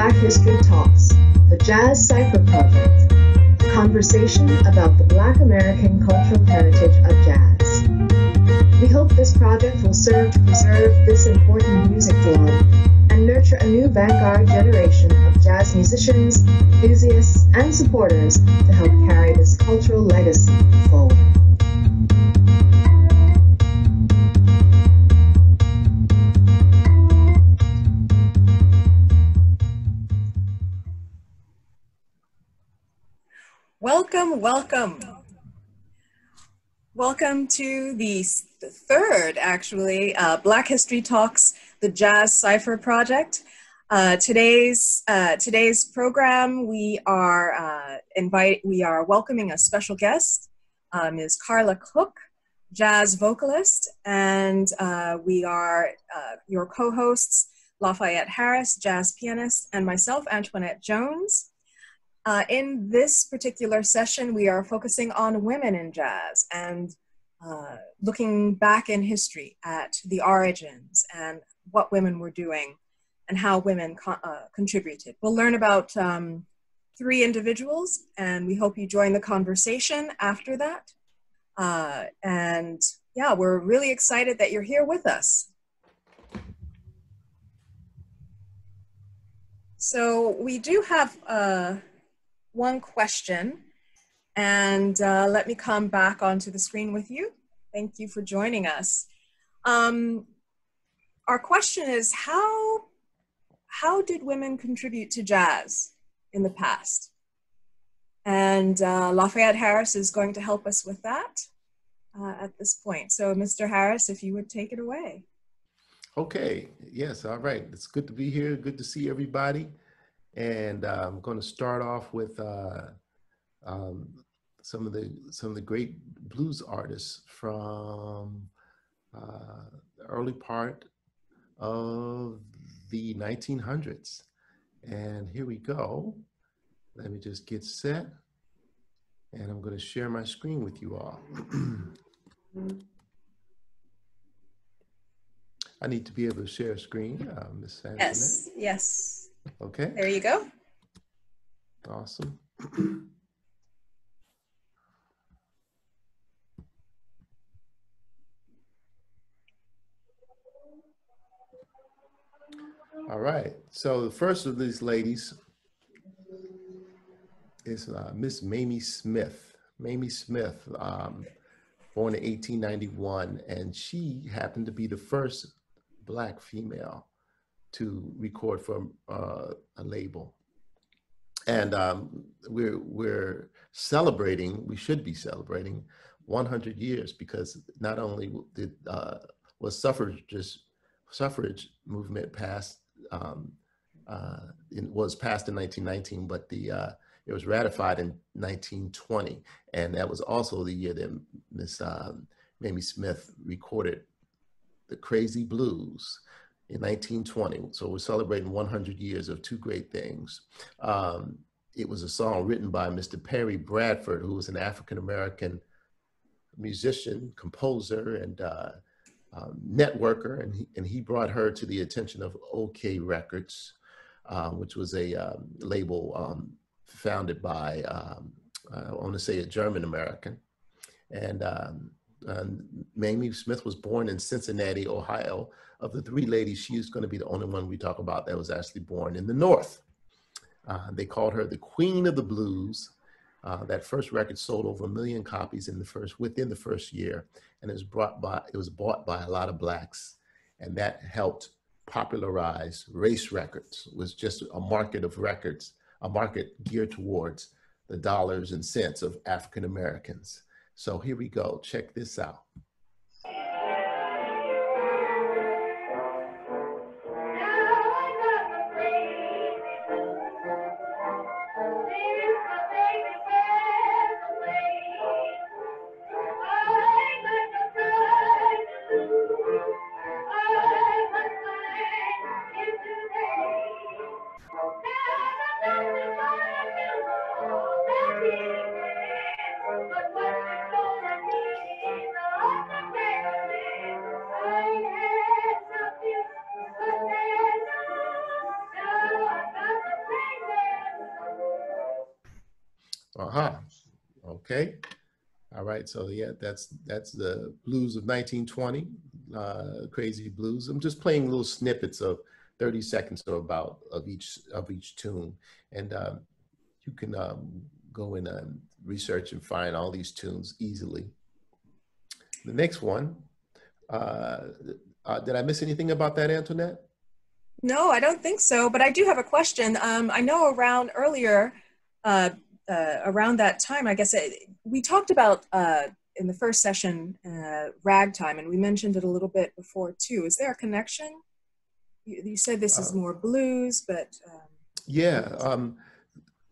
Black History Talks, the Jazz Cypher Project, a conversation about the Black American cultural heritage of jazz. We hope this project will serve to preserve this important music form and nurture a new vanguard generation of jazz musicians, enthusiasts, and supporters to help carry this cultural legacy forward. Welcome, welcome. Welcome to the third, actually, uh, Black History Talks, the Jazz Cypher Project. Uh, today's uh, today's program, we are uh, invite we are welcoming a special guest, uh, Ms. Carla Cook, jazz vocalist, and uh, we are your co-hosts, Lafayette Harris, jazz pianist, and myself, Antoinette Jones. Uh, in this particular session, we are focusing on women in jazz and uh, looking back in history at the origins and what women were doing and how women co uh, contributed. We'll learn about um, three individuals and we hope you join the conversation after that. Uh, and yeah, we're really excited that you're here with us. So we do have uh, one question and uh, let me come back onto the screen with you. Thank you for joining us. Um, our question is how, how did women contribute to jazz in the past? And uh, Lafayette Harris is going to help us with that uh, at this point. So Mr. Harris, if you would take it away. Okay, yes, all right. It's good to be here. Good to see everybody. And uh, I'm going to start off with uh, um, some of the some of the great blues artists from uh, the early part of the 1900s. And here we go. Let me just get set. And I'm going to share my screen with you all. I need to be able to share a screen, uh, Ms. Yes, yes. Okay. There you go. Awesome. All right. So the first of these ladies is uh, Miss Mamie Smith. Mamie Smith, um, born in 1891, and she happened to be the first black female to record for uh, a label. And um, we're, we're celebrating, we should be celebrating 100 years because not only did, uh, was suffragist, suffrage movement passed, um, uh, was passed in 1919, but the, uh, it was ratified in 1920. And that was also the year that Miss um, Mamie Smith recorded the Crazy Blues, in 1920. So we're celebrating 100 years of two great things. Um, it was a song written by Mr. Perry Bradford, who was an African-American musician, composer, and uh, um, networker. And he, and he brought her to the attention of Okeh Records, uh, which was a um, label um, founded by, um, I want to say a German American. And, and Mamie Smith was born in Cincinnati, Ohio, of the three ladies, she going to be the only one we talk about that was actually born in the North. Uh, they called her the Queen of the Blues. Uh, that first record sold over a million copies in the first within the first year, and it was brought by it was bought by a lot of blacks, and that helped popularize race records. It was just a market of records, a market geared towards the dollars and cents of African Americans. So here we go. Check this out. So yeah, that's that's the blues of 1920, uh, crazy blues. I'm just playing little snippets of 30 seconds or about of each of each tune, and um, you can um, go and research and find all these tunes easily. The next one, uh, uh, did I miss anything about that, Antoinette? No, I don't think so, but I do have a question. Um, I know around earlier, uh, around that time, I guess it, we talked about uh, in the first session uh, ragtime, and we mentioned it a little bit before too. Is there a connection? You, you said this is uh, more blues, but um, yeah, um,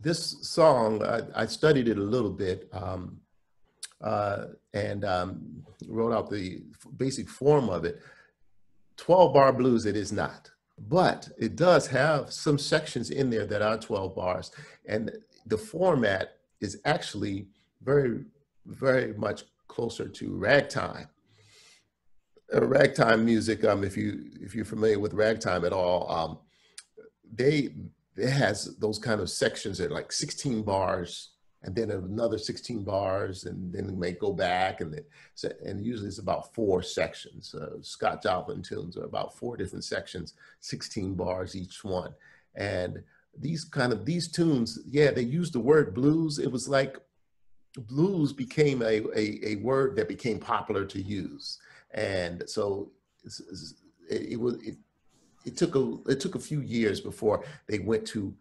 this song I, I, studied it a little bit um, uh, and um, wrote out the basic form of it. 12 bar blues, it is not but it does have some sections in there that are 12 bars. And the format is actually very, very much closer to ragtime. Uh, ragtime music, um, if you if you're familiar with ragtime at all, um, they it has those kind of sections that like 16 bars and then another 16 bars, and then it may go back, and then, and usually it's about four sections. Uh, Scott Joplin tunes are about four different sections, 16 bars each one, and these kind of these tunes, yeah, they used the word blues. It was like blues became a, a, a word that became popular to use, and so it, it was it, it took a it took a few years before they went to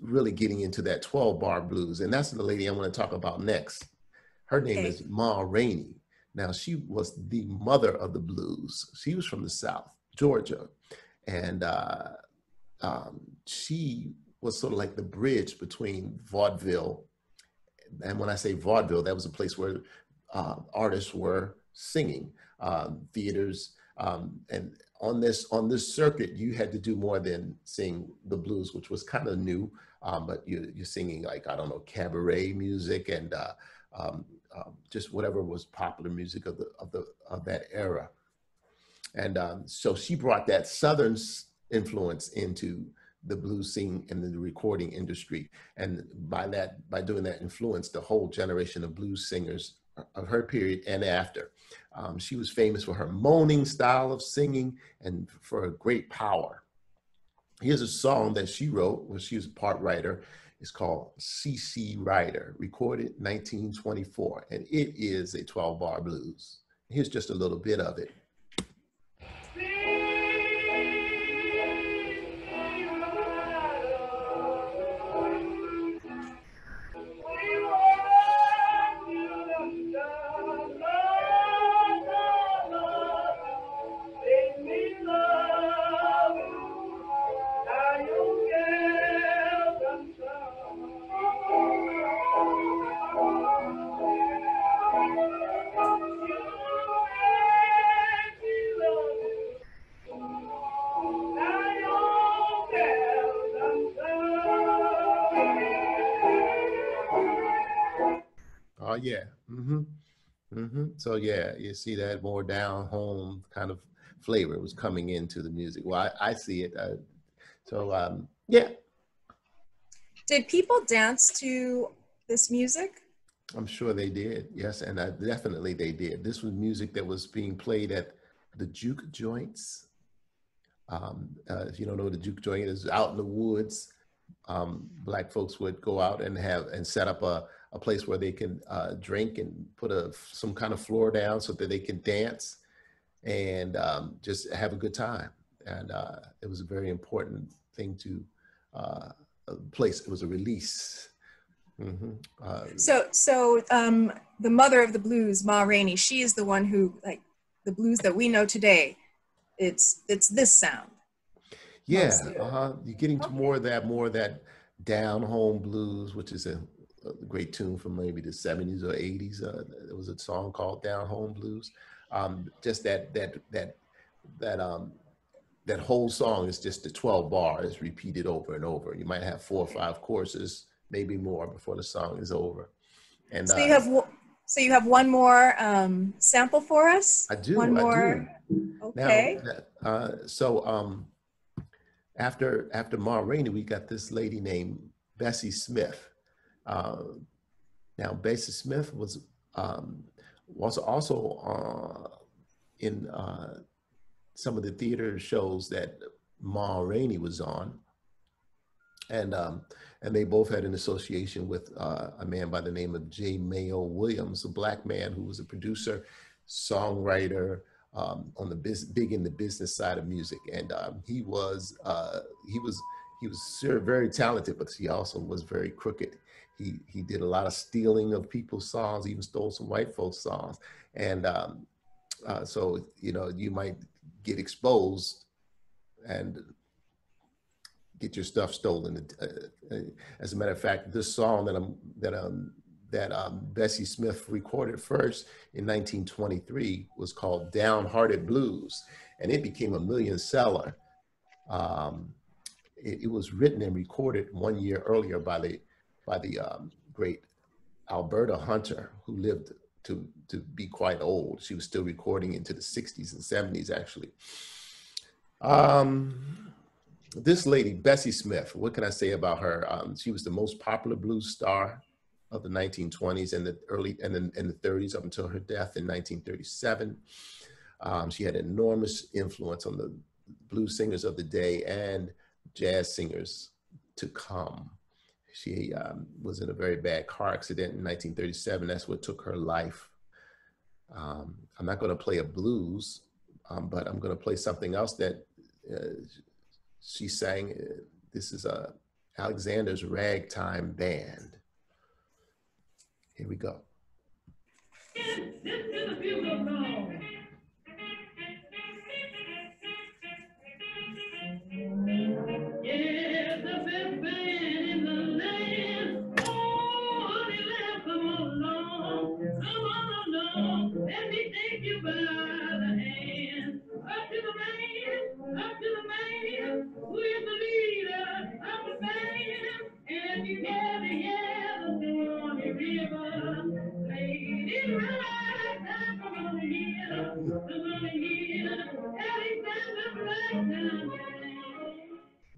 really getting into that 12 bar blues. And that's the lady I want to talk about next. Her name okay. is Ma Rainey. Now, she was the mother of the blues. She was from the South, Georgia. And uh, um, she was sort of like the bridge between vaudeville. And when I say vaudeville, that was a place where uh, artists were singing, um, theaters, um, and on this on this circuit, you had to do more than sing the blues, which was kind of new. Um, but you, you're singing like I don't know cabaret music and uh, um, um, just whatever was popular music of the of the of that era. And so she brought that southern influence into the blues scene and the recording industry. And by that, by doing that influence, the whole generation of blues singers of her period and after. Um, she was famous for her moaning style of singing and for her great power. Here's a song that she wrote when she was a part writer. It's called See See Rider, recorded 1924, and it is a 12 bar blues. Here's just a little bit of it. So yeah, you see that more down home kind of flavor was coming into the music. Well, I, I see it. Uh, so um, yeah. Did people dance to this music? I'm sure they did. Yes, and I, definitely they did. This was music that was being played at the juke joints. Um, uh, if you don't know what the juke joint is, out in the woods, um, black folks would go out and have and set up a a place where they can uh, drink and put a some kind of floor down so that they can dance and um, just have a good time. And uh, it was a very important thing to uh, place. It was a release. Mm-hmm. Uh, so, so um, the mother of the blues, Ma Rainey, she is the one who, like, the blues that we know today. It's it's this sound. Yeah, uh-huh. You're getting to more of that, more of that down home blues, which is a a great tune from maybe the 70s or 80s. Uh, there was a song called Down Home Blues. Um, just that that that that um, that whole song is just the 12 bars repeated over and over. You might have four or five courses, maybe more, before the song is over. And so you uh, have so you have one more um, sample for us. I do. One more. Do. Okay. Now, uh, so um, after after Ma Rainey, we got this lady named Bessie Smith. Uh, Now, Bessie Smith was um, was also uh, in uh, some of the theater shows that Ma Rainey was on, and um, and they both had an association with uh, a man by the name of J. Mayo Williams, a black man who was a producer, songwriter, um, on the biz, big in the business side of music, and um, he was uh, he was he was very talented, but he also was very crooked. He he did a lot of stealing of people's songs, even stole some white folks' songs, and um, uh, so you know you might get exposed and get your stuff stolen. Uh, as a matter of fact, this song that I'm that I'm that um, Bessie Smith recorded first in 1923 was called Downhearted Blues, and it became a million seller. Um, it, it, was written and recorded one year earlier by the by the um, great Alberta Hunter, who lived to to be quite old. She was still recording into the 60s and 70s, actually. Um, this lady, Bessie Smith, what can I say about her? Um, she was the most popular blues star of the 1920s and the early and the, and the 30s up until her death in 1937. Um, she had enormous influence on the blues singers of the day and jazz singers to come. She um, was in a very bad car accident in 1937. That's what took her life. Um, I'm not going to play a blues, um, but I'm going to play something else that uh, she sang. This is a uh, Alexander's Ragtime Band. Here we go.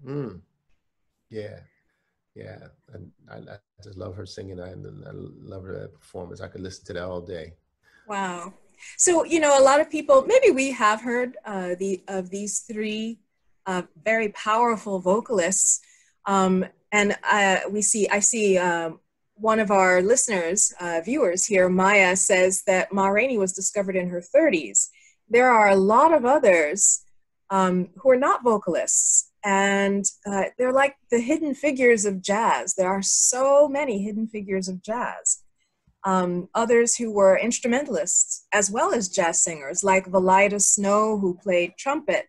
Mm. Yeah, yeah, and I, I, just love her singing and I love her performance. I could listen to that all day. Wow. So you know, a lot of people maybe we have heard uh, the of these three uh, very powerful vocalists, um, and uh, we see I see um, one of our listeners, uh, viewers here, Maya says that Ma Rainey was discovered in her 30s. There are a lot of others um, who are not vocalists and uh, they're like the hidden figures of jazz. There are so many hidden figures of jazz. Um, others who were instrumentalists as well as jazz singers, like Valaida Snow, who played trumpet.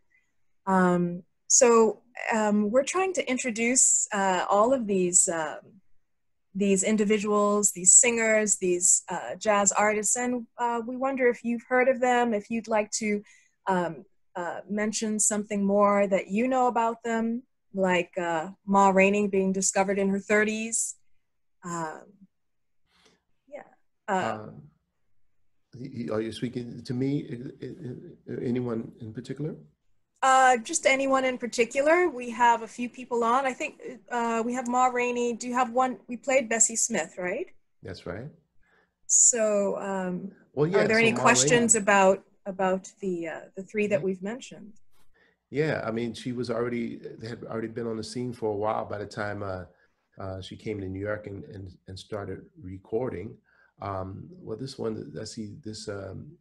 Um, so um, we're trying to introduce uh, all of these um, these individuals, these singers, these uh, jazz artists, and uh, we wonder if you've heard of them, if you'd like to um, uh, mention something more that you know about them, like uh, Ma Rainey being discovered in her 30s. Um, yeah. Uh, um, are you speaking to me? Anyone in particular? Uh, just anyone in particular. We have a few people on. I think uh, we have Ma Rainey. Do you have one? We played Bessie Smith, right? That's right. So, um, well, yeah, are there so any Ma questions Rainey. about about the uh, the three that we've mentioned. Yeah, I mean, she was already had already been on the scene for a while by the time uh, uh, she came to New York and and, and started recording. Um, well, this one, I see this. Um,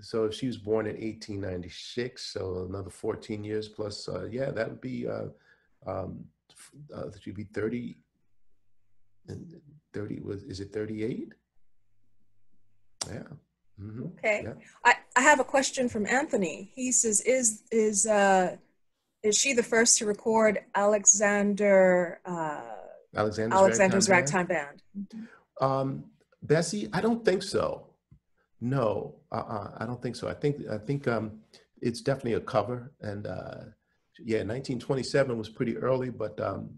so if she was born in 1896, so another 14 years plus. Uh, yeah, that would be. Uh, um, uh, she'd be 30. And 30 was is it 38? Yeah. Mm-hmm. Okay. Yeah. I, I have a question from Anthony. He says, is, is, uh, is she the first to record Alexander, uh, Alexander's, Alexander's Ragtime, Ragtime Band? Band? Um, Bessie, I don't think so. No, uh-uh, I don't think so. I think, I think um, it's definitely a cover. And uh, yeah, 1927 was pretty early, but um,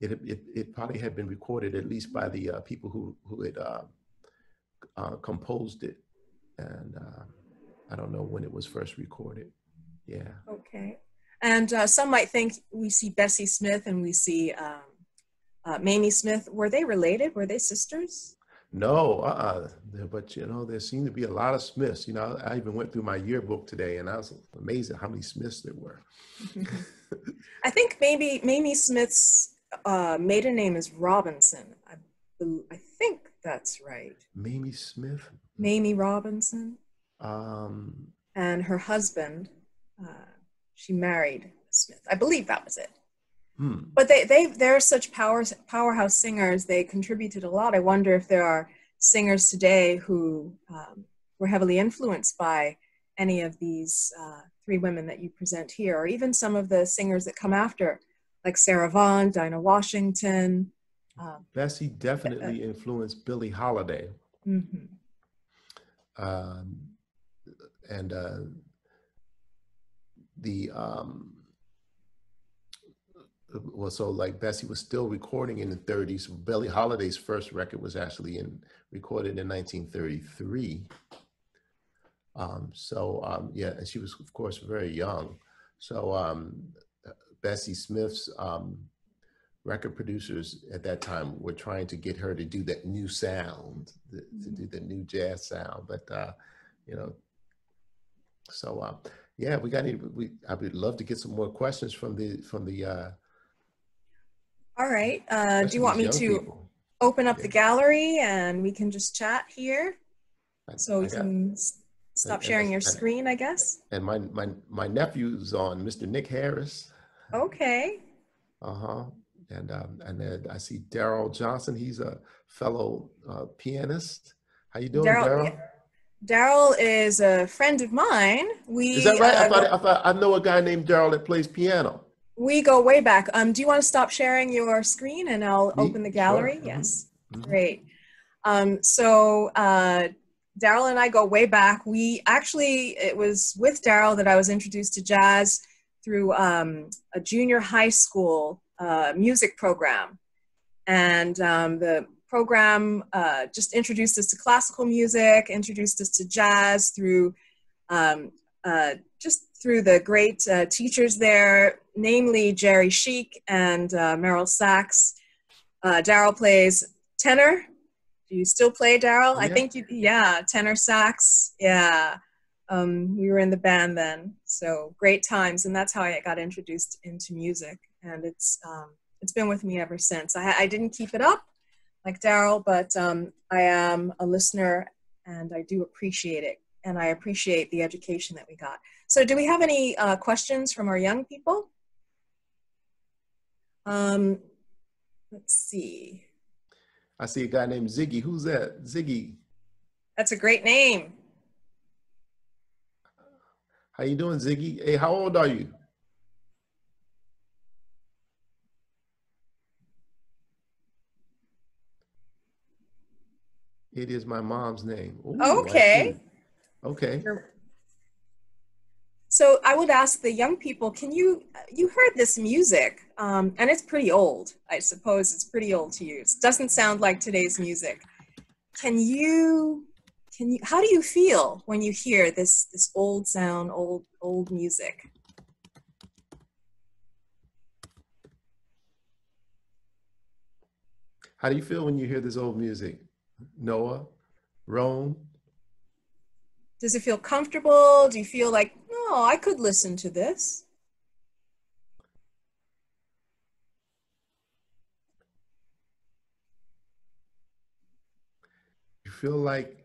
it, it, it probably had been recorded at least by the uh, people who, who had uh, uh, composed it and uh, I don't know when it was first recorded. Yeah. Okay. And uh, some might think we see Bessie Smith and we see um, uh, Mamie Smith, were they related? Were they sisters? No, uh-uh. But you know, there seemed to be a lot of Smiths. You know, I even went through my yearbook today, and I was amazed at how many Smiths there were. I think maybe Mamie Smith's uh, maiden name is Robinson. I, I think that's right. Mamie Smith. Mamie Robinson. Um, and her husband, uh, she married Smith. I believe that was it. Hmm. But they they they're such power powerhouse singers. They contributed a lot. I wonder if there are singers today who um, were heavily influenced by any of these uh, three women that you present here, or even some of the singers that come after, like Sarah Vaughan, Dinah Washington. Um, Bessie definitely influenced Billie Holiday. mhm. Um, and uh, the um, well, so like Bessie was still recording in the 30s. Billie Holiday's first record was actually in recorded in 1933. Um, so um, yeah, and she was of course very young. So um, Bessie Smith's um, record producers at that time were trying to get her to do that new sound, the, to do the new jazz sound. But uh, you know, so uh, yeah, we got any, we I would love to get some more questions from the from the. Uh, All right. Uh, do you want me to people. open up the gallery and we can just chat here? I- So I you got- can stop and sharing your and- screen, I guess. And my my my nephew's on, Mr. Nick Harris. Okay. Uh huh. And um, and then I see Daryl Johnson. He's a fellow uh, pianist. How you doing, Daryl- Daryl? Is a friend of mine. We Is that right? I uh, thought, I thought I know a guy named Daryl that plays piano. We go way back. Um, do you want to stop sharing your screen and I'll Me? open the gallery? Mhm. Yes. Mhm. Great. Um, so uh, Daryl and I go way back. We actually, it was with Daryl that I was introduced to jazz through um, a junior high school uh, music program. And um, the program uh, just introduced us to classical music, introduced us to jazz through um, uh, through the great uh, teachers there, namely Jerry Sheik and uh, Merrill Sachs. Uh, Daryl plays tenor. Do you still play, Daryl? I think you, yeah, tenor sax. Yeah. Um, we were in the band then, so great times, and that's how I got introduced into music, and it's um, it's been with me ever since. I, I didn't keep it up like Daryl, but um, I am a listener, and I do appreciate it, and I appreciate the education that we got. So, do we have any uh, questions from our young people? Um, let's see. I see a guy named Ziggy. Who's that? Ziggy. That's a great name. How you doing, Ziggy? Hey, how old are you? It is my mom's name. Ooh, Okay. Okay. So I would ask the young people, can you, you heard this music, um, and it's pretty old, I suppose it's pretty old to you. It doesn't sound like today's music. Can you, can you, how do you feel when you hear this, this old sound, old, old music? How do you feel when you hear this old music? Noah, Rome, Does it feel comfortable? Do you feel like, oh, I could listen to this? you feel like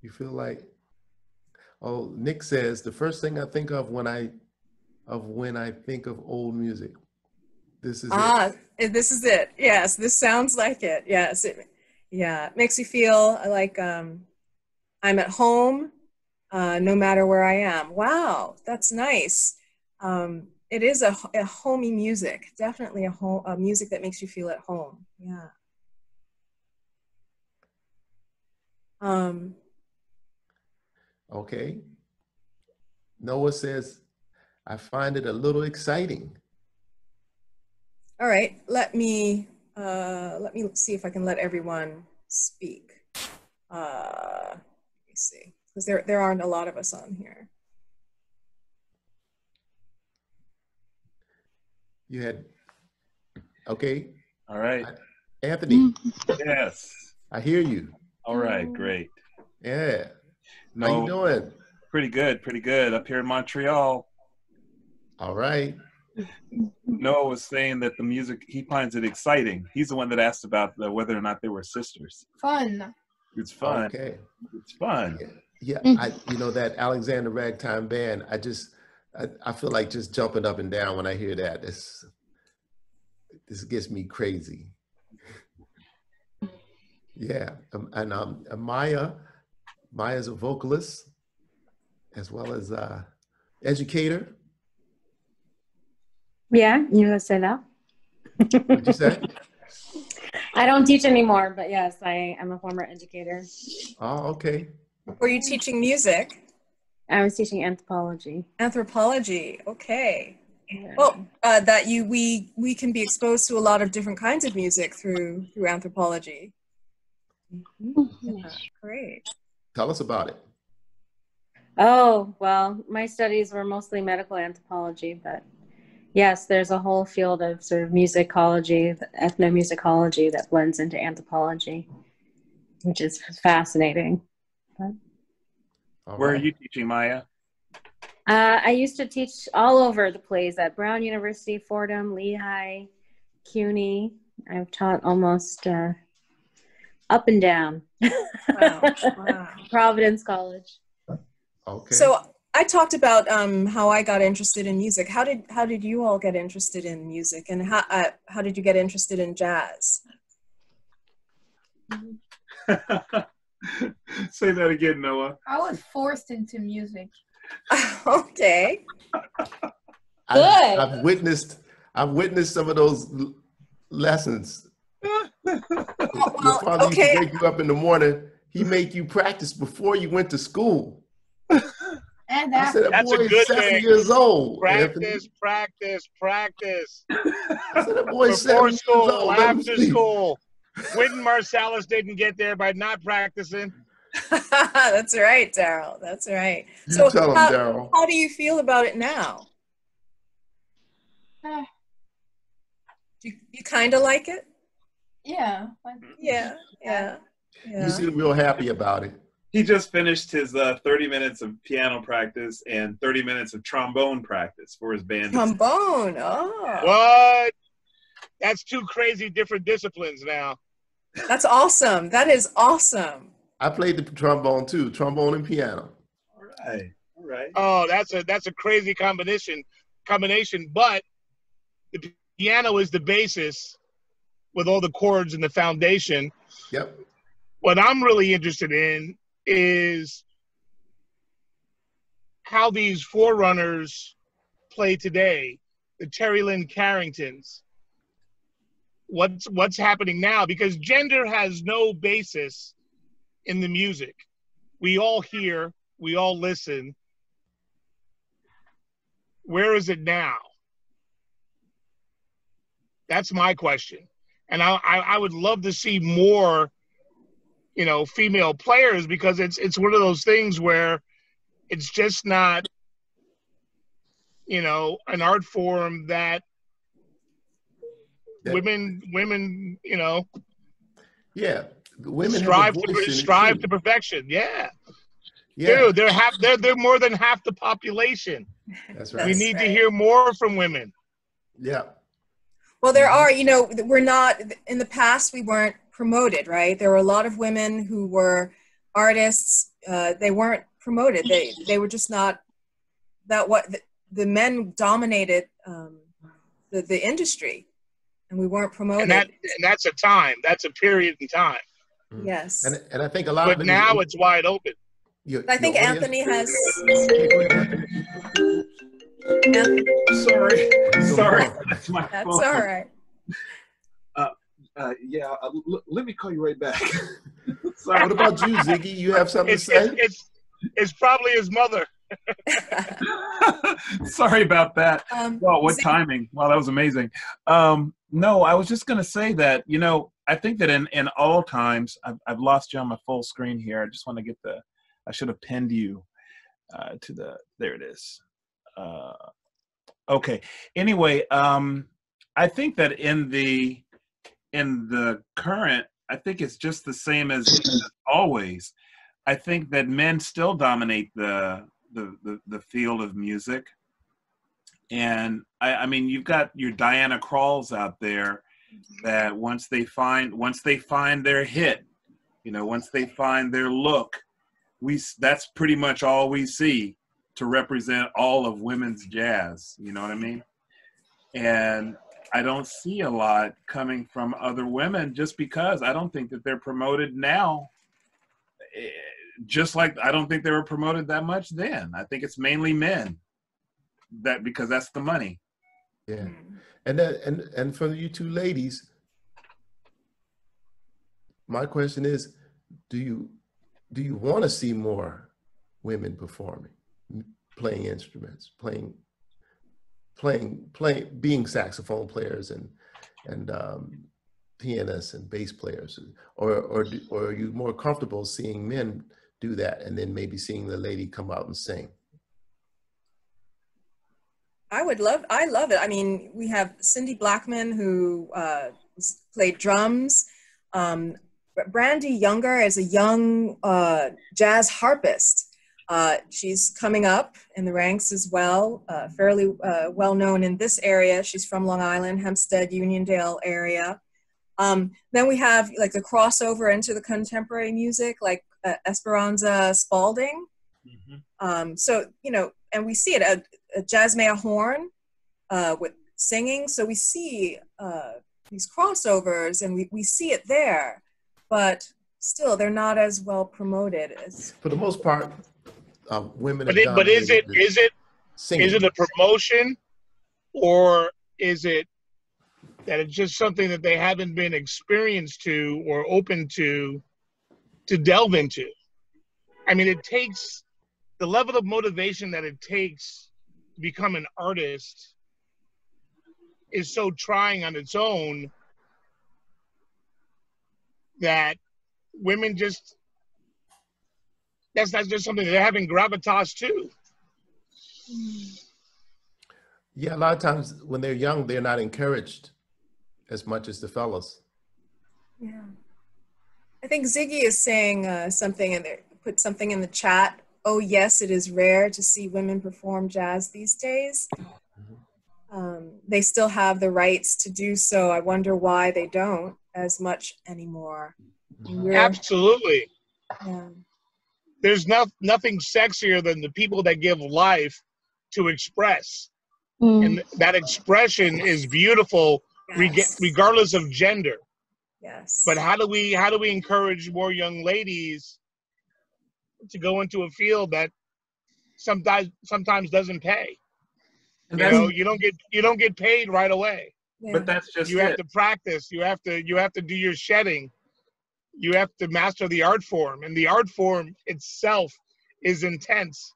you feel like oh nick says the first thing i think of when i of when i think of old music this is Ah, it. this is it. Yes, this sounds like it. Yes, it, yeah, it makes you feel like um, I'm at home, uh, no matter where I am. Wow, that's nice. Um, it is a, a homey music, definitely a home, a music that makes you feel at home. Yeah. Um, okay noah says i find it a little exciting all right, let me uh, let me see if I can let everyone speak. Uh, let me see, because there there aren't a lot of us on here. You had, okay, All right. Anthony, Yes. I hear you. All right. Great. Yeah. How you No, doing? pretty good. Pretty good. Up here in Montreal, All right. Noah was saying that the music he finds it exciting. He's the one that asked about the, whether or not they were sisters. Fun. It's fun. Okay. It's fun. Yeah, Mm. I you know that Alexander Ragtime Band. I just I, I feel like just jumping up and down when I hear that. This this gets me crazy. Yeah, um, and um, and Maya, Maya's a vocalist as well as uh, educator. Yeah, you would say that. What'd you say? I don't teach anymore, but yes, I am a former educator. oh, okay. Were you teaching music? I was teaching anthropology. Anthropology. Okay. Yeah. Well, uh, that you we we can be exposed to a lot of different kinds of music through through anthropology. Mhm. Great. Tell us about it. Oh, well, my studies were mostly medical anthropology, but yes, there's a whole field of sort of musicology, ethnomusicology that blends into anthropology, which is fascinating. All Where are you teaching, Maya? Uh, I used to teach all over the place at Brown University, Fordham, Lehigh, CUNY. I've taught almost uh, up and down. Wow. wow. Providence College. Okay. So I talked about um, how I got interested in music. How did how did you all get interested in music, and how uh, how did you get interested in jazz? Say that again, Noah. I was forced into music. okay. I, Good. I've witnessed I've witnessed some of those l- lessons. Your well, father used to wake you up in the morning. He made you practice before you went to school. And I said, that That's a boy good is seven thing. years old. Anthony. Practice, practice, practice. I said, that boy is seven Before years school, old. After school. Wynton Marsalis didn't get there by not practicing. That's right, Daryl. That's right. You So tell him, how- Daryl. How do you feel about it now? Eh, You, you kind of like it? yeah. Yeah, yeah, yeah. You seem real happy about it. He just finished his uh, 30 minutes of piano practice and 30 minutes of trombone practice for his band. Trombone. Oh, What? That's two crazy different disciplines now. that's awesome. That is awesome. I played the trombone too, trombone and piano. All right. All right. Oh, that's a that's a crazy combination combination, but the piano is the basis with all the chords and the foundation. Yep. What I'm really interested in is how these forerunners play today, the Terri Lyne Carringtons. What's what's happening now? Because gender has no basis in the music. We all hear, we all listen. Where is it now? That's my question. And I, I, I would love to see more you know female players because it's it's one of those things where it's just not you know an art form that Yeah. women women you know Yeah. Women strive to voice in it, strive to perfection yeah. Yeah, dude they're half they're they're more than half the population that's we right. That's need to hear more from women Yeah. Well, there mm-hmm. are, you know, we're not, in the past, we weren't promoted, right? There were a lot of women who were artists. Uh, they weren't promoted. They, they were just not, that what, the, the men dominated um, the, the industry and we weren't promoted. and that and that's a time that's a period in time yes. And and I think a lot of but it is- now it's wide open your- I think Anthony has, Okay, go ahead, Anthony. Anthony, Sorry. Sorry. That's my that's all right. Uh, yeah, uh, l- let me call you right back. Sorry. What about you, Ziggy? You have something to it's it's, say? it's it's probably his mother Sorry about that. um, Well, what Ziggy- timing? Wow, that was amazing. Um, no, I was just going to say that, you know, I think that in, in all times, I've, I've lost you on my full screen here. I just want to get the, I should have pinned you uh, to the, there it is. Uh, okay. Anyway, um, I think that in the in the current, I think it's just the same as, always. I think that men still dominate the the the, the field of music, and I, I mean you've got your Diana Kralls out there mm-hmm. that once they find once they find their hit, you know, once they find their look, we that's pretty much all we see to represent all of women's jazz. You know what I mean? And I don't see a lot coming from other women just because I don't think that they're promoted now. eh, Just like I don't think they were promoted that much then. I think it's mainly men that because that's the money. Yeah. And then, and and for you two ladies, my question is, do you do you want to see more women performing, playing instruments, playing playing playing being saxophone players and and um, pianists and bass players, or or or are you more comfortable seeing men do that and then maybe seeing the lady come out and sing? I would love, I love it. I mean, we have Cindy Blackman who uh, played drums. Um, Brandee Younger is a young uh, jazz harpist. Uh, she's coming up in the ranks as well, uh, fairly uh, well known in this area. She's from Long Island, Hempstead, Uniondale area. Um, then we have like the crossover into the contemporary music, like uh, Esperanza Spalding. Um, so, you know, and we see it at, at Jazzmeia Horn uh, with singing. So we see uh, these crossovers and we, we see it there, but still they're not as well promoted as. For the most part, uh, women. But it, but is it is it singing. is it a promotion, or is it that it's just something that they haven't been experienced to or open to to delve into? I mean, it takes the level of motivation that it takes to become an artist is so trying on its own that women just that's that's just something they're having gravitas to. Yeah, a lot of times when they're young, they're not encouraged as much as the fellas. Yeah. I think Ziggy is saying uh, something and put something in the chat. Oh, yes, it is rare to see women perform jazz these days. Um, they still have the rights to do so. I wonder why they don't as much anymore. We're- Absolutely. yeah. There's no, nothing sexier than the people that give life to express. Mm. And that expression is beautiful Yes. regardless of gender. yes. But how do we how do we encourage more young ladies to go into a field that sometimes sometimes doesn't pay? You know, you don't get you don't get paid right away. Yeah. but that's just you it. have to practice. You have to you have to do your shedding. You have to master the art form, and the art form itself is intense.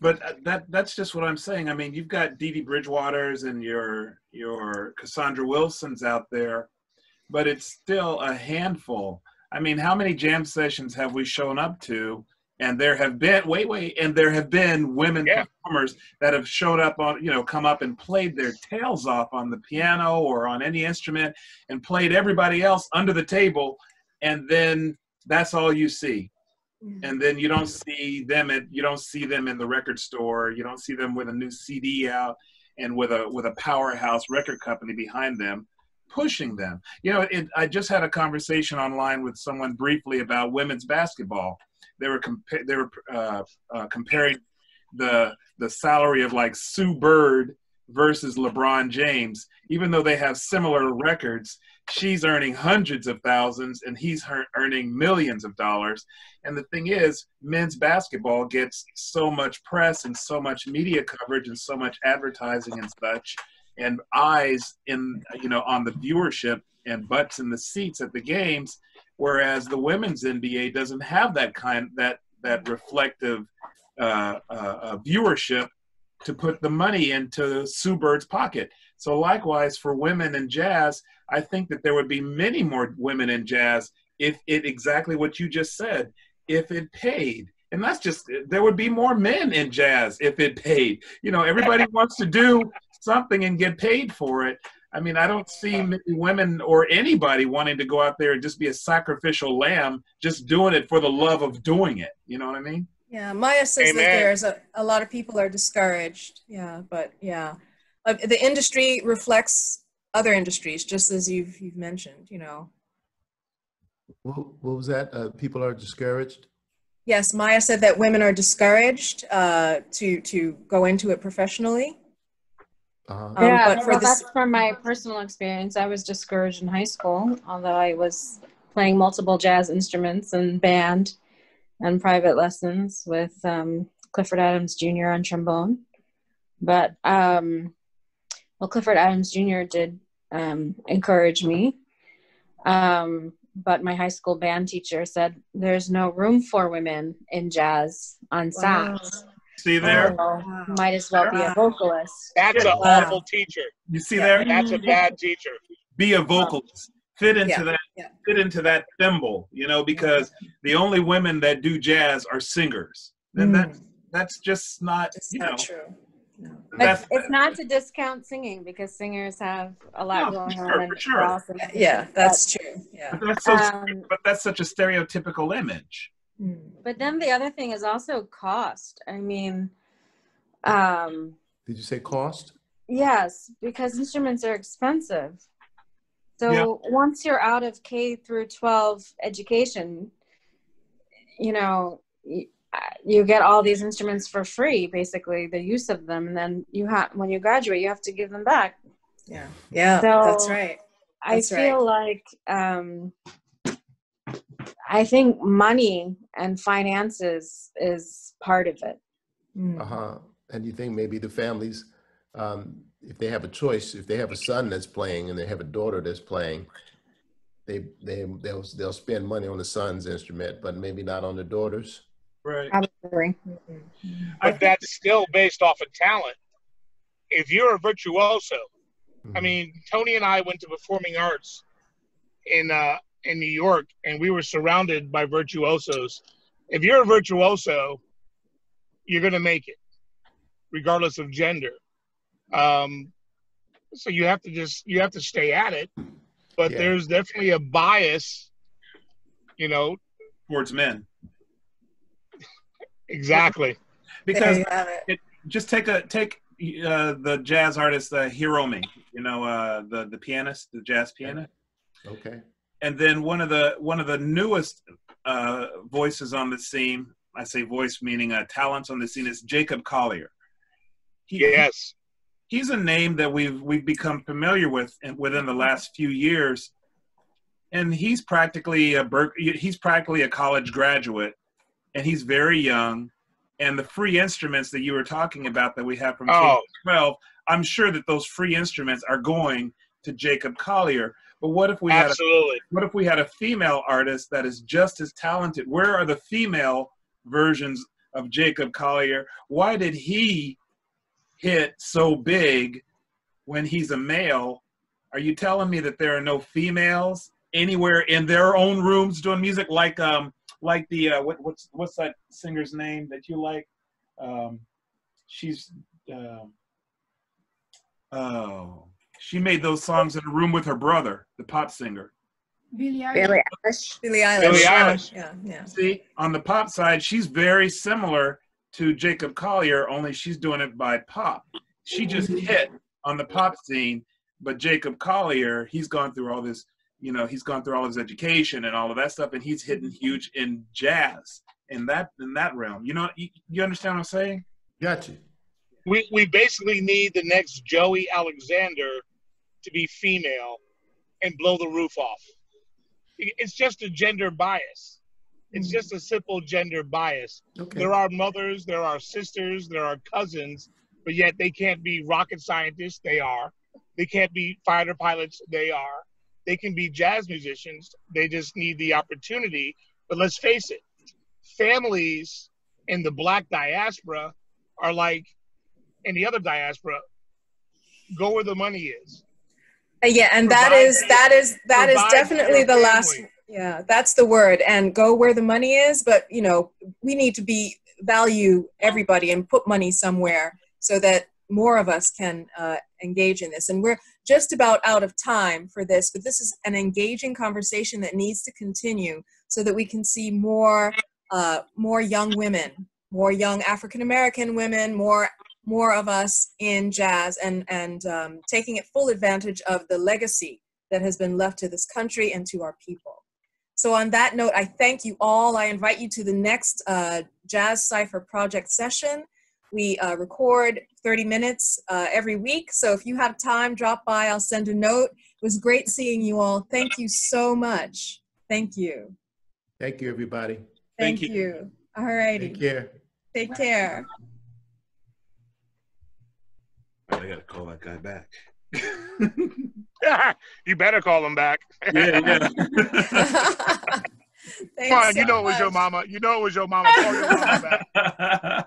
But uh, that that's just what I'm saying. I mean, you've got Dee Dee Bridgewaters and your your Cassandra Wilsons out there, but it's still a handful. I mean, how many jam sessions have we shown up to? And there have been wait wait, and there have been women Yeah. performers that have showed up on you know come up and played their tails off on the piano or on any instrument and played everybody else under the table, and then that's all you see. Mm. And then you don't see them at you don't see them in the record store. You don't see them with a new cd out and with a with a powerhouse record company behind them pushing them. You know it, i just had a conversation online with someone briefly about women's basketball they were compa- they were uh, uh, comparing the the salary of like sue bird versus lebron james. Even though they have similar records she's earning hundreds of thousands and he's ear- earning millions of dollars. And the thing is, men's basketball gets so much press and so much media coverage and so much advertising and such, and eyes in you know on the viewership and butts in the seats at the games, whereas the women's NBA doesn't have that kind that that reflective uh, uh, uh, viewership to put the money into Sue Bird's pocket. So likewise for women in jazz, I think that there would be many more women in jazz if it exactly what you just said if it paid, and that's just there would be more men in jazz if it paid. You know, everybody wants to do something and get paid for it. I mean, I don't see many women or anybody wanting to go out there and just be a sacrificial lamb, just doing it for the love of doing it. You know what I mean? Yeah, Maya says that there's a, a lot of people are discouraged. Yeah, but yeah, uh, the industry reflects other industries, just as you've you've mentioned. You know, What, what was that? Uh, people are discouraged? yes, Maya said that women are discouraged uh, to to go into it professionally. Uh-huh. Um, yeah, but for well, this- that's from my personal experience. I was discouraged in high school, although I was playing multiple jazz instruments and band and private lessons with um, Clifford Adams Jr. on trombone. But, um, well, Clifford Adams Jr. did um, encourage me. Um, but my high school band teacher said there's no room for women in jazz on Wow. Sax. See there? So might as well be a vocalist. That's an Wow. awful teacher. You see Yeah. there? That's a bad teacher. Be a vocalist. Fit into Yeah, that. yeah. Fit into that thimble. You know, because the only women that do jazz are singers. And that Mm, that's just not. it's You know, true. No. But it's not to discount singing because singers have a lot No, going sure, on. for sure. across and- Yeah, that's true. Yeah. But that's so. Um, but that's such a stereotypical image. Mm. But then the other thing is also cost. I mean, um, Did you say cost? yes, because instruments are expensive. So Yeah. once you're out of K through 12 education, you know, you, you get all these instruments for free, basically the use of them, and then you have when you graduate, you have to give them back. Yeah. Yeah. that's So- right. I That's right. feel like um, I think money and finances is part of it. Mm. Uh-huh. And you think maybe the families, um, if they have a choice, if they have a son that's playing and they have a daughter that's playing, they they they'll they'll spend money on the son's instrument, but maybe not on the daughter's. Right. Probably. But that's still based off of talent. If you're a virtuoso, I Mhm. mean, Tony and I went to performing arts in uh, in New York, and we were surrounded by virtuosos. If you're a virtuoso, you're gonna make it, regardless of gender. Um, so you have to just you have to stay at it. But Yeah. there's definitely a bias, you know. Towards men. Exactly. Because There it. just take a take uh, the jazz artist uh, Hiromi, you know, uh, the the pianist, the jazz pianist, Okay. And then one of the one of the newest uh, voices on the scene. I say voice meaning uh, talents on the scene is Jacob Collier. He, Yes. he's a name that we've we've become familiar with in, within the last few years, and he's practically a Berk, he's practically a college graduate, and he's very young. And the free instruments that you were talking about that we have from Oh. K-12, I'm sure that those free instruments are going to Jacob Collier. But what if we had a Absolutely. what if we had a female artist that is just as talented? Where are the female versions of Jacob Collier? Why did he hit so big when he's a male? Are you telling me that there are no females anywhere in their own rooms doing music like um like the uh, what, what's what's that singer's name that you like? Um, she's um, oh she made those songs in a room with her brother, the pop singer. Billie Eilish. Billie Eilish. Billie Eilish. Billie yeah, Eilish. Yeah. Yeah. See, on the pop side, she's very similar to Jacob Collier, only she's doing it by pop. She just hit on the pop scene, but Jacob Collier, he's gone through all this, you know, he's gone through all his education and all of that stuff, and he's hitting huge in jazz in that in that realm. You know, you, you understand what I'm saying? Gotcha. we we basically need the next Joey Alexander to be female and blow the roof off. It's just a gender bias. It's hmm. just a simple gender bias. Okay. There are mothers, there are sisters, there are cousins, but yet they can't be rocket scientists. They are. They can't be fighter pilots. They are. They can be jazz musicians. They just need the opportunity. But let's face it, families in the black diaspora are like any other diaspora. Go where the money is. Uh, yeah, and that is that is that is definitely the last. Yeah, that's the word. And go where the money is. But, you know, we need to be value everybody and put money somewhere so that more of us can uh, engage in this. And we're just about out of time for this, but this is an engaging conversation that needs to continue so that we can see more, uh, more young women, more young African American women, more more of us in jazz and and um, taking it full advantage of the legacy that has been left to this country and to our people. So on that note, I thank you all. I invite you to the next uh, Jazz Cypher Project session. We uh, record 30 minutes uh, every week. So if you have time, drop by. I'll send a note. It was great seeing you all. Thank you so much. Thank you. Thank you, everybody. Thank, Thank you. you. All righty. Take care. Take care. I gotta call that guy back. you better call him back. yeah, yeah. Thanks Come on, so you know it was your mama. You know it was your mama. Call your mama back.